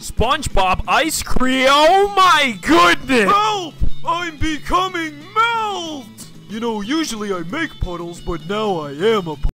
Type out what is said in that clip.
SpongeBob ice cream. Oh my goodness! Help! I'm becoming melt! You know, usually I make puddles, but now I am a puddle.